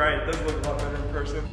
right. It does look a lot better in person.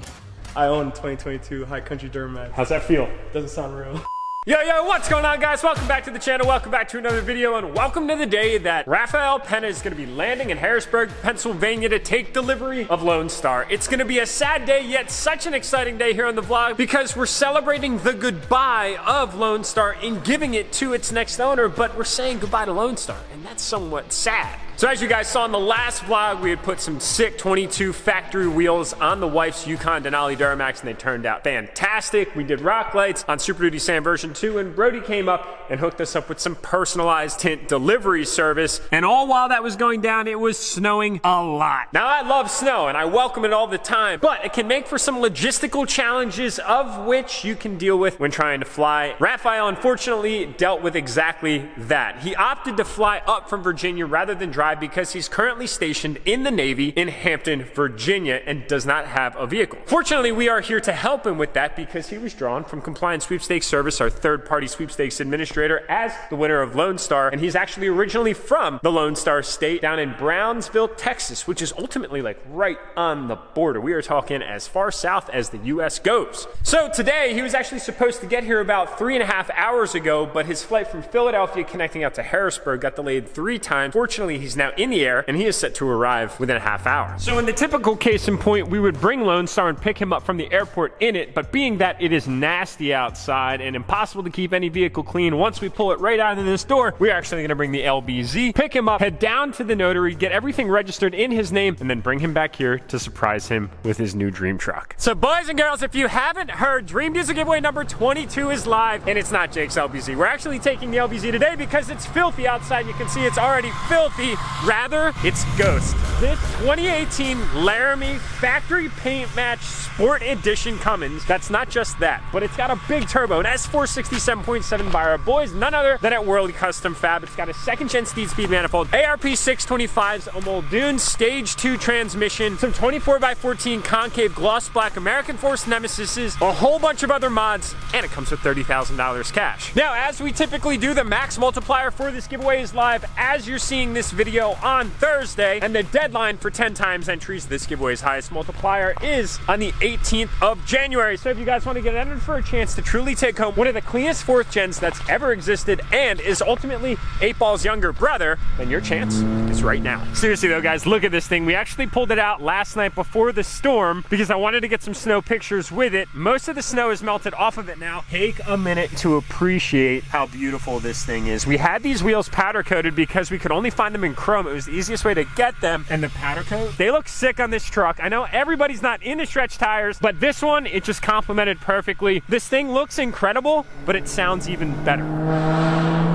I own 2022 High Country Duramax. How's that feel? Doesn't sound real. Yo, yo, what's going on, guys? Welcome back to the channel. Welcome back to another video, and welcome to the day that Rafael Pena is going to be landing in Harrisburg, Pennsylvania to take delivery of Lone Star. It's going to be a sad day, yet such an exciting day here on the vlog because we're celebrating the goodbye of Lone Star in giving it to its next owner, but we're saying goodbye to Lone Star, and that's somewhat sad. So as you guys saw in the last vlog, we had put some sick 22 factory wheels on the wife's Yukon Denali Duramax and they turned out fantastic. We did rock lights on Super Duty Sam version 2 and Brody came up and hooked us up with some personalized tint delivery service. And all while that was going down, it was snowing a lot. Now I love snow and I welcome it all the time, but it can make for some logistical challenges of which you can deal with when trying to fly. Raphael unfortunately dealt with exactly that. He opted to fly up from Virginia rather than drive because he's currently stationed in the Navy in Hampton, Virginia, and does not have a vehicle. Fortunately, we are here to help him with that because he was drawn from Compliance Sweepstakes Service, our third party sweepstakes administrator, as the winner of Lone Star. And he's actually originally from the Lone Star State down in Brownsville, Texas, which is ultimately like right on the border. We are talking as far south as the U.S. goes. So today, he was actually supposed to get here about three and a half hours ago, but his flight from Philadelphia connecting out to Harrisburg got delayed three times. Fortunately, he's now in the air and he is set to arrive within a half hour. So in the typical case in point, we would bring Lone Star and pick him up from the airport in it, but being that it is nasty outside and impossible to keep any vehicle clean, once we pull it right out of this door, we're actually gonna bring the LBZ, pick him up, head down to the notary, get everything registered in his name, and then bring him back here to surprise him with his new dream truck. So boys and girls, if you haven't heard, Dream Diesel giveaway number 22 is live, and it's not Jake's LBZ. We're actually taking the LBZ today because it's filthy outside. You can see it's already filthy. Rather, it's Ghost. This 2018 Laramie Factory Paint Match Sport Edition Cummins. That's not just that, but it's got a big turbo, an S467.7 by our boys, none other than at Wehrli Custom Fab. It's got a second gen Steed Speed manifold, ARP 625s, a Stage 2 transmission, some 24x14 concave gloss black American Force Nemesises, a whole bunch of other mods, and it comes with $30,000 cash. Now, as we typically do, the max multiplier for this giveaway is live as you're seeing this video on Thursday, and the deadline for 10 times entries, this giveaway's highest multiplier, is on the 18th of January. So if you guys want to get entered for a chance to truly take home one of the cleanest fourth gens that's ever existed and is ultimately 8 Ball's younger brother, then your chance is right now. Seriously though, guys, look at this thing. We actually pulled it out last night before the storm because I wanted to get some snow pictures with it. Most of the snow is melted off of it now. Take a minute to appreciate how beautiful this thing is. We had these wheels powder coated because we could only find them in chrome. It was the easiest way to get them. And the powder coat, they look sick on this truck. I know everybody's not into stretch tires, but this one, it just complemented perfectly. This thing looks incredible, but it sounds even better.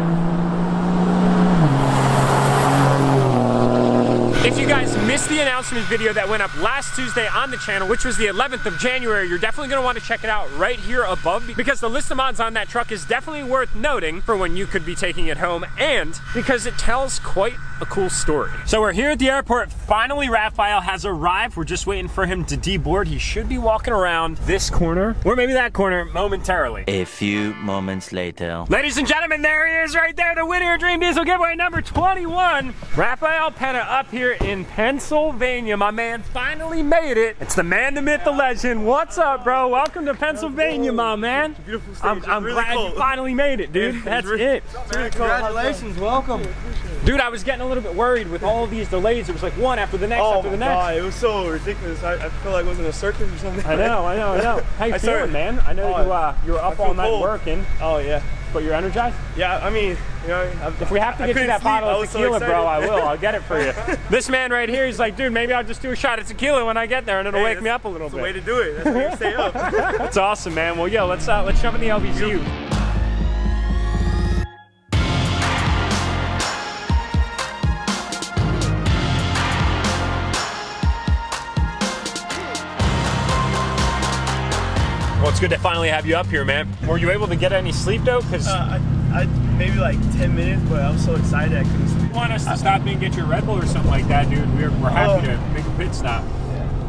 If you guys missed the announcement video that went up last Tuesday on the channel, which was the 11th of January, you're definitely gonna wanna check it out right here above because the list of mods on that truck is definitely worth noting for when you could be taking it home and because it tells quite a cool story. So we're here at the airport. Finally, Raphael has arrived. We're just waiting for him to deboard. He should be walking around this corner or maybe that corner momentarily. A few moments later. Ladies and gentlemen, there he is right there, the winner of Dream Diesel giveaway number 21. Raphael Penna up here in Pennsylvania. My man finally made it. It's the man, the myth, the legend. What's up, bro? Welcome to Pennsylvania, my man. Beautiful stage. I'm, It's I'm really glad cold. you finally made it, dude. It's That's really- it. Congratulations, welcome. Dude, I was getting a little bit worried with all these delays. It was like one after the next Oh after the next. god, it was so ridiculous. I, I feel like I was in a circus or something. I know, I know, I know. How you I feeling, started- man? I know Oh, you uh, you were up all night cold. working, Oh yeah, but you're energized. yeah. I mean, you know, I, If we have to get you that sleep. bottle of was so tequila, bro, I will. I'll get it for you. this man right here, he's like, dude, maybe I'll just do a shot of tequila when I get there, and it'll Hey, wake me up a little bit. that's the way to do it. That's stay up. That's awesome, man. Well, yo, let's uh, let's jump in the LBZ. Good to finally have you up here, man. Were you able to get any sleep though? Because Uh, I, I maybe like 10 minutes, but I was so excited I couldn't sleep. you want us to stop and get your Red Bull or something like that, dude. We're, we're happy Oh. to make a pit stop.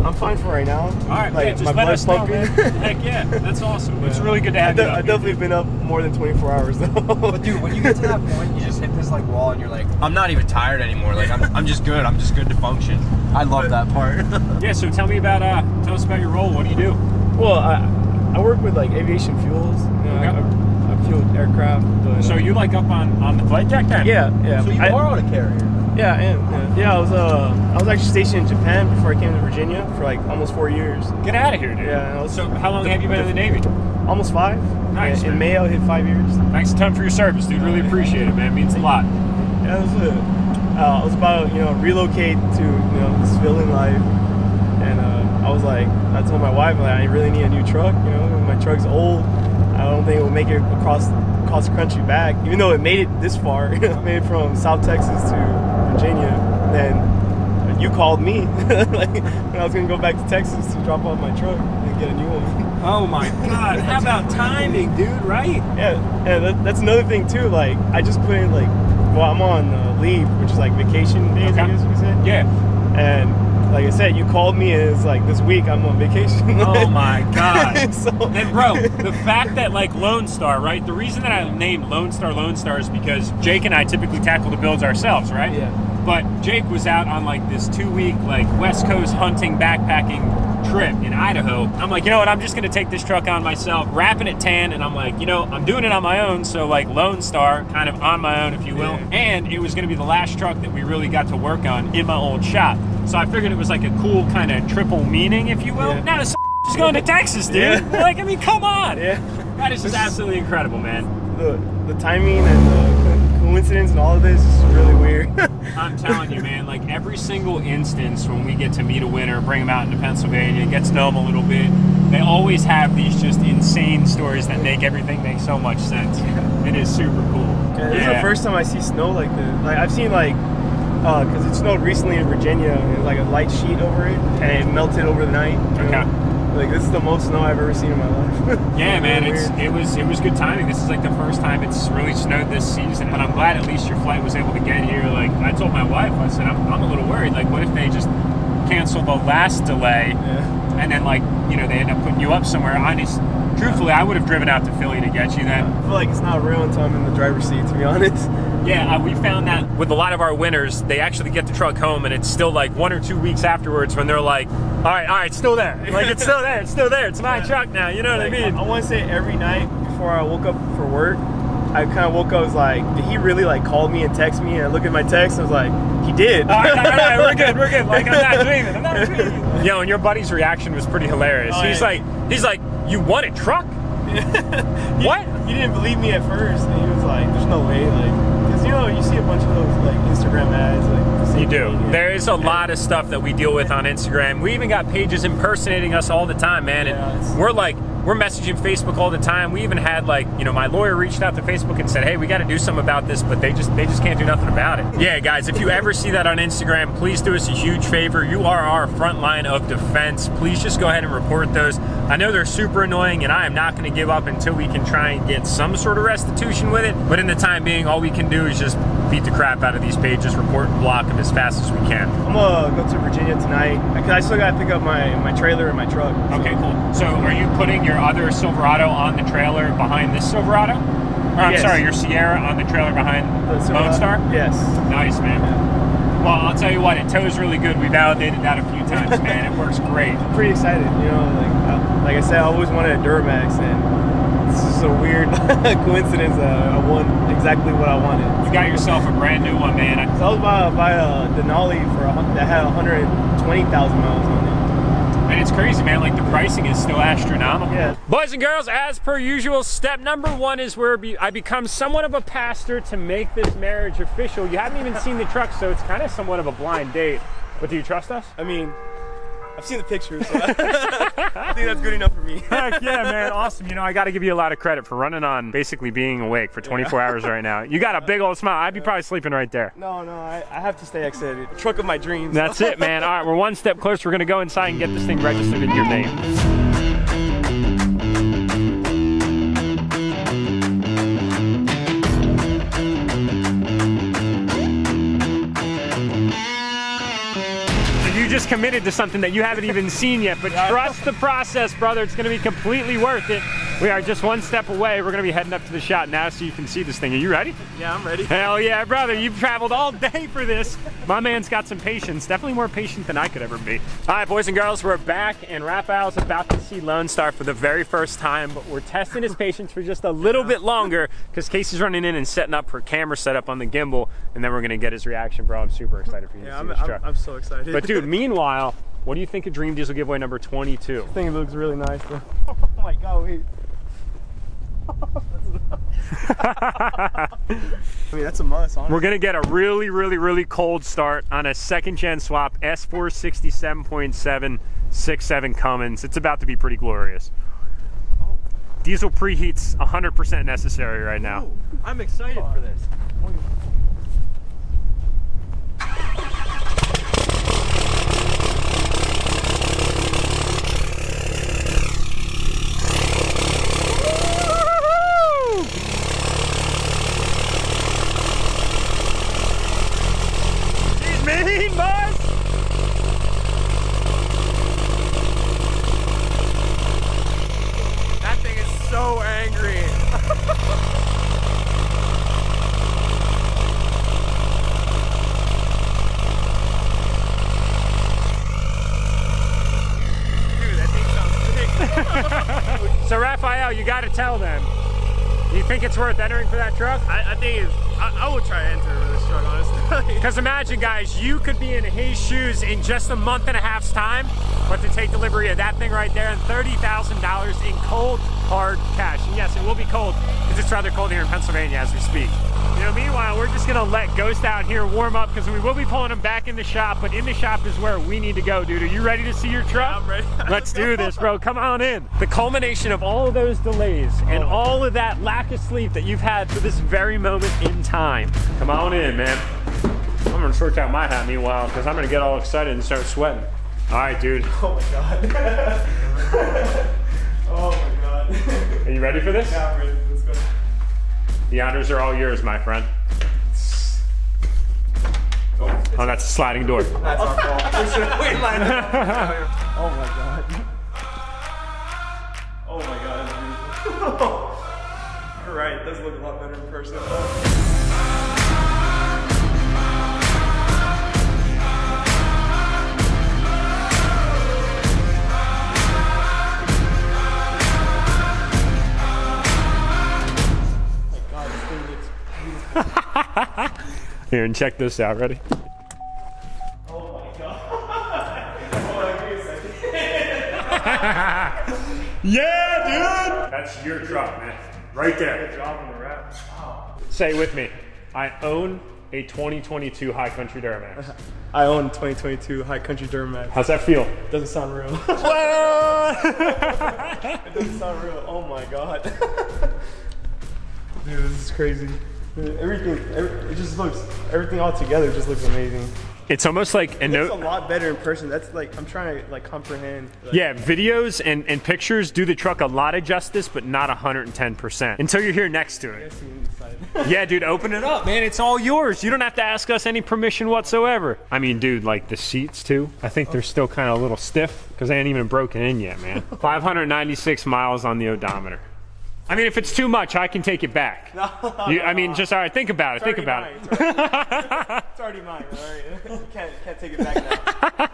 I'm fine for right now. All right, like, yeah, just my let blood's us know, pumping. man. Heck yeah, that's awesome. It's really good to I have de- you. I've Up here. definitely been up more than 24 hours though. But dude, when you get to that point, you just hit this like wall, and you're like, I'm not even tired anymore. Like I'm, I'm just good. I'm just good to function. I love that part. Yeah, so tell me about uh, tell us about your role. What do you do? well, I, I work with like aviation fuels. You know, Okay. I, I fueled aircraft. But, So uh, you like up on on the flight deck then? Yeah, yeah. so you I- borrowed a carrier. Yeah, I am. Yeah. yeah, I was uh, I was actually stationed in Japan before I came to Virginia for like almost four years. Get out of here, dude. Yeah, was- So how long have you been in the Navy? Almost five. Nice, In, in. May, I'll hit five years. Thanks a ton for your service, dude. Really appreciate it, man. It means a lot. Yeah, it was a, uh, I was about to, you know relocate to you know this civilian life, and uh, I was like, I told my wife like I really need a new truck. You know, my truck's old. I don't think it will make it across across the country back, even though it made it this far. made it from South Texas to Virginia. Then you called me like when I was gonna go back to Texas to drop off my truck and get a new one. Oh my God! How about timing, dude? Right? Yeah, yeah that, that's another thing too. Like, I just put in like, well, I'm on uh, leave, which is like vacation days, I Okay. guess you could say. Yeah. And like I said, you called me, and it's like this week I'm on vacation. Oh my God. so, And bro, the fact that like Lone Star, right? The reason that I named Lone Star Lone Star is because Jake and I typically tackle the builds ourselves, right? Yeah. But Jake was out on like this two week like West Coast hunting backpacking trip in Idaho. I'm like, you know what? I'm just gonna take this truck on myself, wrapping it tan, and I'm like, you know, I'm doing it on my own. So like Lone Star, kind of on my own, if you will. Yeah. And it was gonna be the last truck that we really got to work on in my old shop. So I figured it was like a cool kind of triple meaning, if you will. Yeah. Now this is going to Texas, dude. Yeah. Like, I mean, come on. yeah, That is just absolutely incredible, man. the the timing and the coincidence and all of this is really weird. I'm telling you, man, like every single instance when we get to meet a winner, bring them out into Pennsylvania, get to know them a little bit, they always have these just insane stories that make everything make so much sense. It is super cool. Yeah, This is the first time I see snow like this. Like I've seen like, Uh, because it snowed recently in Virginia, and like a light sheet over it, and it melted over the night. you know? Like this is the most snow I've ever seen in my life. Yeah, man, it's it was it was good timing. This is like the first time it's really snowed this season, but I'm glad at least your flight was able to get here. Like I told my wife, I said I'm, I'm a little worried. Like, what if they just cancel the last delay, Yeah. and then like you know they end up putting you up somewhere? I just, truthfully, I would have driven out to Philly to get you then. I feel like it's not real until I'm in the driver's seat, to be honest. Yeah, uh, we found that with a lot of our winners, they actually get the truck home, and it's still like one or two weeks afterwards when they're like, "All right, all right, it's still there. Like it's still there. It's still there. It's my truck now." You know what I mean? I, want to say every night before I woke up for work, I kind of woke up I was like, did he really like call me and text me? And I look at my text and I was like, he did. all right, all right, all right, we're good, we're good. Like I'm not dreaming. I'm not dreaming. Yo, and your buddy's reaction was pretty hilarious. Oh, he's yeah. like, he's like, "You want a truck? He- What? He didn't believe me at first. And he was like, there's no way. Like, because you know, you see a bunch of those like Instagram ads. Like, You do. There is a lot of stuff that we deal with on Instagram. We even got pages impersonating us all the time, man. Yeah, And we're like, we're messaging Facebook all the time. We even had like, you know, my lawyer reached out to Facebook and said, "Hey, we got to do something about this," but they just they just can't do nothing about it. Yeah, guys, if you ever see that on Instagram, please do us a huge favor. You are our front line of defense. Please just go ahead and report those. I know they're super annoying, and I am not going to give up until we can try and get some sort of restitution with it. But in the time being, all we can do is just beat the crap out of these pages, report and block them as fast as we can. I'm gonna go to Virginia tonight because I still gotta pick up my my trailer and my truck. Okay, cool. So are you putting your other Silverado on the trailer behind this Silverado? Or I'm Yes. sorry, your Sierra on the trailer behind The Lone Star? Yes. Nice, man. Well, I'll tell you what, it tows really good. We validated that a few times, man. It works great. I'm Pretty excited. You know, like uh, like I said, I always wanted a Duramax, and a weird coincidence. Uh, I won exactly what I wanted. You got yourself a brand new one, man. So I was about to buy a Denali for a, that had 120,000 miles on it. And it's crazy, man. Like the pricing is still astronomical. Yeah. Boys and girls, as per usual, step number one is where be- I become somewhat of a pastor to make this marriage official. You haven't even seen the truck, so it's kind of somewhat of a blind date. But do you trust us? I mean, I've seen the pictures, so I think that's good enough for me. Heck yeah, man. Awesome. You know, I got to give you a lot of credit for running on basically being awake for 24 hours right now. You got a big old smile. I'd be probably sleeping right there. No, no, I, I have to stay excited. The truck of my dreams. That's it, man. All right, we're one step closer. We're going to go inside and get this thing registered in your name. Just committed to something that you haven't even seen yet, but trust the process, brother. It's gonna be completely worth it. We are just one step away. We're gonna be heading up to the shot now so you can see this thing. Are you ready? Yeah, I'm ready. Hell yeah, brother. You've traveled all day for this. My man's got some patience. Definitely more patient than I could ever be. All right, boys and girls, we're back and Raphael's about to see Lone Star for the very first time, but we're testing his patience for just a little bit longer because Casey's running in and setting up her camera setup on the gimbal, and then we're gonna get his reaction, bro. I'm super excited for you Yeah, to see I'm, this I'm, truck. I'm so excited. but dude, meanwhile, what do you think of Dream Diesel giveaway number 22? I think it looks really nice though. Oh my god, wait. I mean, that's a must, honestly. We're gonna get a really, really, really cold start on a second gen swap S467.7 67 Cummins. It's about to be pretty glorious. Oh. Diesel preheat's 100% necessary right now. I'm excited for this. She's mean, boss! That thing is so angry. Dude, that thing sounds sick. So, Raphael, you gotta tell them. Do you think it's worth entering for that truck? I, I think it's, I, I would try to enter with this truck, honestly. Because imagine, guys, you could be in his shoes in just a month and a half's time, but to take delivery of that thing right there and $30,000 in cold, hard cash. And yes, it will be cold because it's rather cold here in Pennsylvania as we speak. You know, meanwhile, we're just gonna let Ghost out here warm up because we will be pulling him back in the shop, but in the shop is where we need to go, dude. Are you ready to see your truck? I'm ready. Let's do this, bro. Come on in. The culmination of all of those delays and oh. all of that lack of sleep that you've had for this very moment in time. Come on in, man. I'm gonna sort out my hat meanwhile because I'm gonna get all excited and start sweating. All right, dude. oh my god. oh my god. Are you ready for this? Yeah, I'm ready. Let's go. The honors are all yours, my friend. Oh, oh that's a sliding door. That's our fault. We should have waited line up. Oh my god. Oh my god, that's beautiful. You're right, it does look a lot better in person. Here, and check this out. Ready? Oh my god. Hold on, give me a second. Yeah, dude! That's your truck, man. Right there. Good job on the wrap. Wow. Say it with me. I own a 2022 High Country Duramax. I own 2022 High Country Duramax. How's that feel? Doesn't sound real. it doesn't sound real. Oh my god. Dude, this is crazy. Everything, every, it just looks, everything all together just looks amazing. it's almost like a It's a lot better in person. That's like, I'm trying to like comprehend. Like, Yeah, videos and, and pictures do the truck a lot of justice, but not 110% until you're here next to it. Yeah, dude, open it up, man. It's all yours. You don't have to ask us any permission whatsoever. I mean, dude, like the seats too. I think they're still kind of a little stiff because they ain't even broken in yet, man. 596 miles on the odometer. I mean, if it's too much, I can take it back. You, I mean, just all right. Think about it. Think about it. It's already mine. All right, can't can't take it back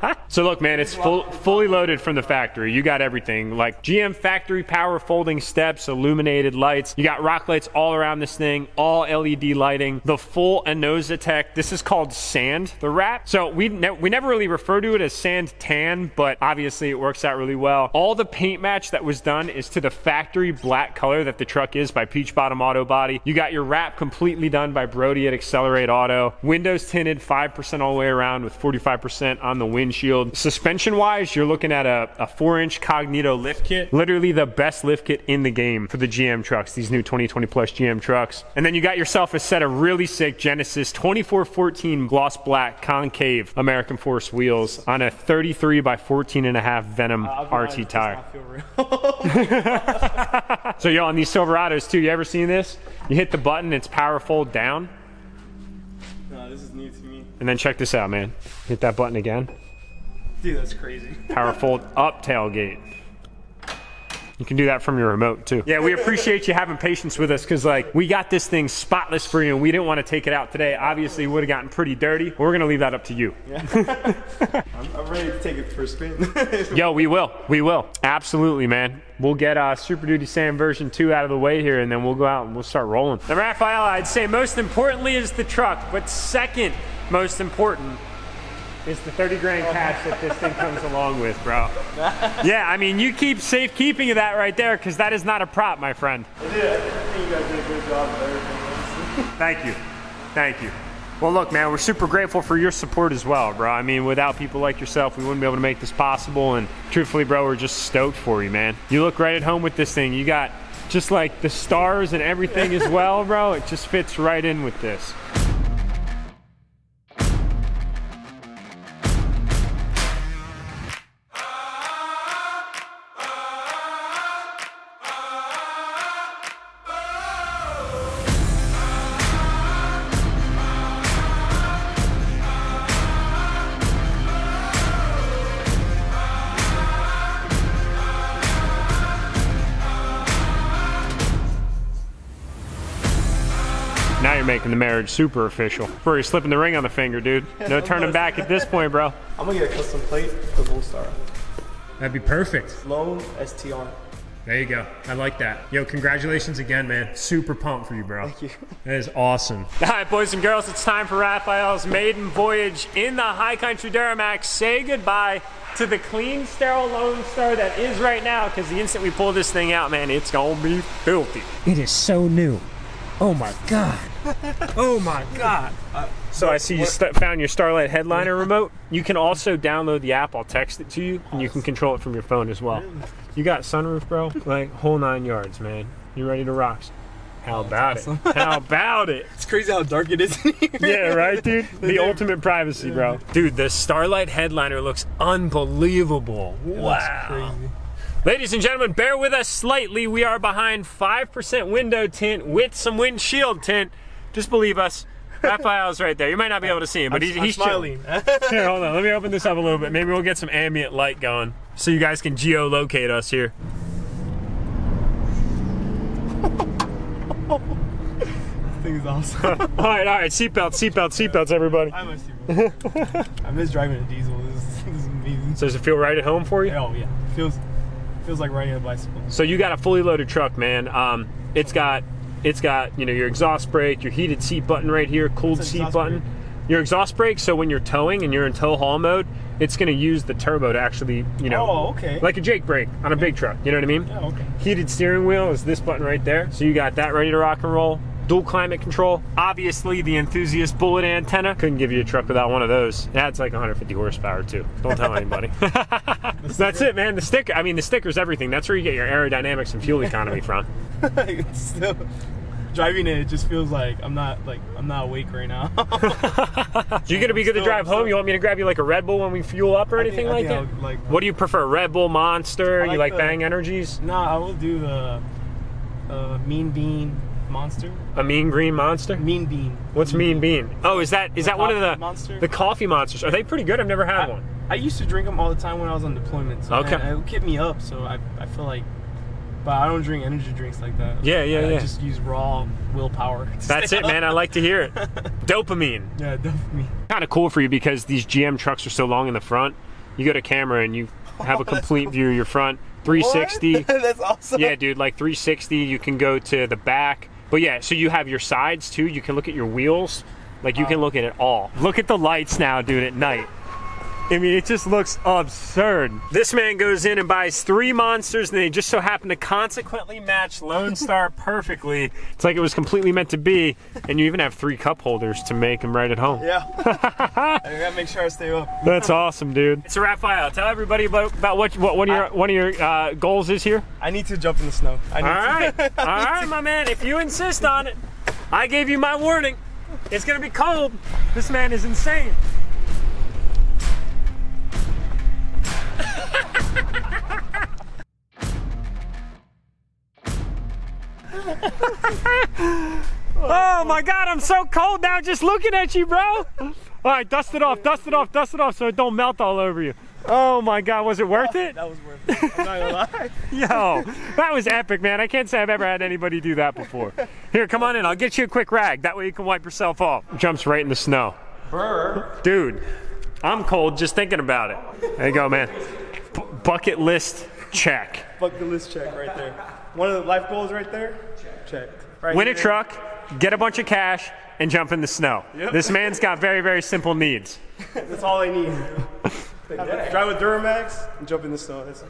now. So look, man, it's full, fully loaded from the factory. You got everything like GM factory power folding steps, illuminated lights. You got rock lights all around this thing, all LED lighting, the full Anoza Tech. This is called sand, the wrap. So we ne- we never really refer to it as sand tan, but obviously it works out really well. All the paint match that was done is to the factory black color that the truck is by Peach Bottom Auto Body. You got your wrap completely done by Brody at Accelerate Auto. Windows tinted 5% all the way around with 45% on the windshield. Suspension wise, you're looking at a, a 4 inch Cognito lift kit. Literally the best lift kit in the game for the GM trucks, these new 2020 plus GM trucks. And then you got yourself a set of really sick Genesis 2414 gloss black concave American Force wheels on a 33 by 14 and a half Venom uh, I'll be honest, it RT tire. not feel real. So yo, on these Silverados too, you ever seen this? You hit the button, it's power fold down, no, this is new to me. and then check this out, man. Hit that button again. Dude, that's crazy. Power fold up tailgate. You can do that from your remote too. Yeah, we appreciate you having patience with us because like we got this thing spotless for you and we didn't want to take it out today. Obviously, it would have gotten pretty dirty. We're gonna leave that up to you. I'm, I'm ready to take it for a spin. Yo, we will. We will. Absolutely, man. We'll get uh, Super Duty Sam version 2 out of the way here and then we'll go out and we'll start rolling. The Raphael, I'd say most importantly is the truck, but second most important is the 30 grand cash that this thing comes along with, bro. Yeah, I mean, you keep safekeeping of that right there because that is not a prop, my friend. I did. I think you guys did a good job of everything. Thank you. Thank you. Well, look, man, we're super grateful for your support as well, bro. I mean, without people like yourself, we wouldn't be able to make this possible. And truthfully, bro, we're just stoked for you, man. You look right at home with this thing. You got just like the stars and everything as well, bro. It just fits right in with this. Making the marriage super official. Before you're slipping the ring on the finger, dude. No turning back at this point, bro. I'm gonna get a custom plate for Lone Star. That'd be perfect. Lone ST on it. There you go. I like that. Yo, congratulations again, man. Super pumped for you, bro. Thank you. That is awesome. All right, boys and girls, it's time for Raphael's maiden voyage in the High Country Duramax. Say goodbye to the clean, sterile Lone Star that is right now, because the instant we pull this thing out, man, it's gonna be filthy. It is so new. Oh my god. Oh my god. Uh, so I see you st- found your Starlight headliner remote. You can also download the app. I'll text it to you, and you can control it from your phone as well. You got sunroof, bro? Like whole nine yards, man. You ready to rock? How about it? How about it? It's crazy how dark it is in here. Yeah, right, dude? The ultimate privacy, bro. Dude, the Starlight headliner looks unbelievable. Wow. Crazy. Ladies and gentlemen, bear with us slightly. We are behind 5% window tint with some windshield tint. Just believe us. Raphael's right there. You might not be able to see him, but he's, I'm he's chilling. smiling. Here, hold on. Let me open this up a little bit. Maybe we'll get some ambient light going so you guys can geolocate us here. this thing is awesome. all right, all right. Seatbelts, seatbelts, seatbelts, everybody. I miss you. I miss driving a diesel. This is, this is amazing. So does it feel right at home for you? Oh yeah, feels feels like riding a bicycle. So you got a fully loaded truck, man. Um, it's got it's got you know your exhaust brake, your heated seat button right here, cooled seat button. brake? Your exhaust brake. So when you're towing and you're in tow haul mode, it's going to use the turbo to actually you know Oh, okay. like a Jake brake on a big truck. You know what I mean? Yeah, okay. Heated steering wheel is this button right there. So you got that ready to rock and roll. Dual climate control. Obviously, the Enthuzst bullet antenna. Couldn't give you a truck without one of those. It adds like 150 horsepower too. Don't tell anybody. That's it, man. The sticker. I mean, the sticker's everything. That's where you get your aerodynamics and fuel economy from. It's still driving it, it just feels like I'm not like I'm not awake right now. You're gonna be good to drive home? You want me to grab you like a Red Bull when we fuel up or I anything think- I like think that? I'll, like- what do you prefer, Red Bull, Monster? I you like like the- Bang Energies? nah, I will do the uh, Mean Bean Monster. A Mean Green Monster? Mean Bean. What's Mean Bean? Oh, is that is that one of coffee the monster? the coffee monsters? Are they pretty good? I've never had I, one. I used to drink them all the time when I was on deployment. So Okay. it would keep me up. So I, I feel like, but I don't drink energy drinks like that. Yeah, yeah, I, I yeah. just use raw willpower. That's it, man. I like to hear it. Dopamine. Yeah, definitely. Kind of cool for you because these GM trucks are so long in the front. You go to camera and you have a complete view of your front. 360. That's awesome. Yeah, dude, like 360. You can go to the back. But yeah, so you have your sides too. You can look at your wheels. Like you can look at it all. Look at the lights now, dude, at night. I mean, it just looks absurd. This man goes in and buys three monsters, and they just so happen to consequently match Lone Star perfectly. It's like it was completely meant to be, and you even have three cup holders to make them right at home. Yeah. I gotta make sure I stay up. That's awesome, dude. So Raphael, tell everybody about, about what, what one of your one of your uh, goals is here. I need to jump in the snow. I need All to. right, all right, my man. If you insist on it, I gave you my warning. It's gonna be cold. This man is insane. oh my god, I'm so cold now just looking at you, bro. All right, dust it off, dust it off, dust it off so it don't melt all over you. Oh my God, was it worth it? That was worth it. I'm not gonna lie. Yo, that was epic, man. I can't say I've ever had anybody do that before. Here, come on in. I'll get you a quick rag. That way you can wipe yourself off. Jumps right in the snow. Dude, I'm cold just thinking about it. There you go, man. B- bucket list check. Bucket list check right there. One of the life goals right there. Check, Right Win a truck, get a bunch of cash, and jump in the snow. Yep. This man's got very, very simple needs. That's all I need. Drive with Duramax and jump in the snow. That's,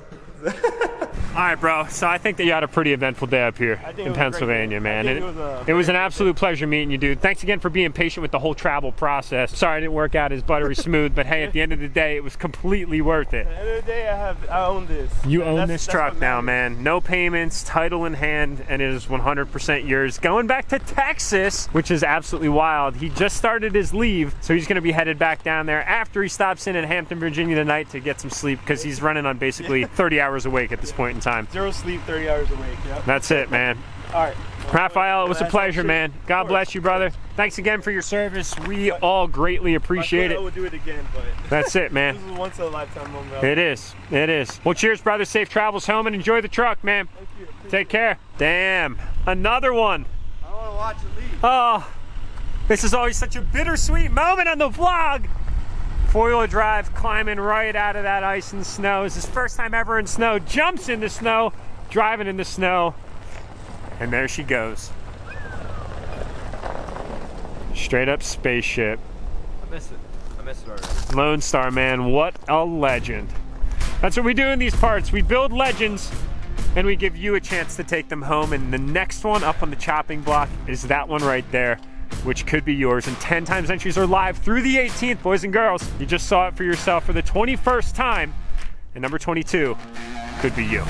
All right, bro. So I think that you had a pretty eventful day up here in was a great Pennsylvania, man. I And it was a it was an absolute pleasure meeting you, dude. Thanks again for being patient with the whole travel process. Sorry it didn't work out as buttery smooth, but hey, at the end of the day, it was completely worth it. At the end of the day, I have I own this. You And own this truck now, man. No payments, title in hand, and it is 100% yours. Going back to Texas, which is absolutely wild. He just started his leave, so he's going to be headed back down there after he stops in at Hampton, Virginia tonight to get some sleep because he's running on basically 30 hours awake at this point in time. Zero sleep, 30 hours awake. Yep. That's it, man. All right. Raphael, it was a pleasure, man. God bless you, brother. Thanks again for your service. We all greatly appreciate I it. would do it again, but That's it, man. this is a once in a lifetime moment. It is. It is. Well, cheers, brother. Safe travels home and enjoy the truck, man. Thank you. Take care. Damn. Another one. I want to watch it leave. Oh, this is always such a bittersweet moment on the vlog. Four-wheel drive, climbing right out of that ice and snow. It's his first time ever in snow. Jumps in the snow, driving in the snow. And there she goes. Straight up spaceship. I miss it. I miss it already. Lone Star Man, what a legend. That's what we do in these parts. We build legends and we give you a chance to take them home. And the next one up on the chopping block is that one right there, which could be yours. And 10 times entries are live through the 18th, boys and girls. You just saw it for yourself for the 21st time. And number 22 could be you.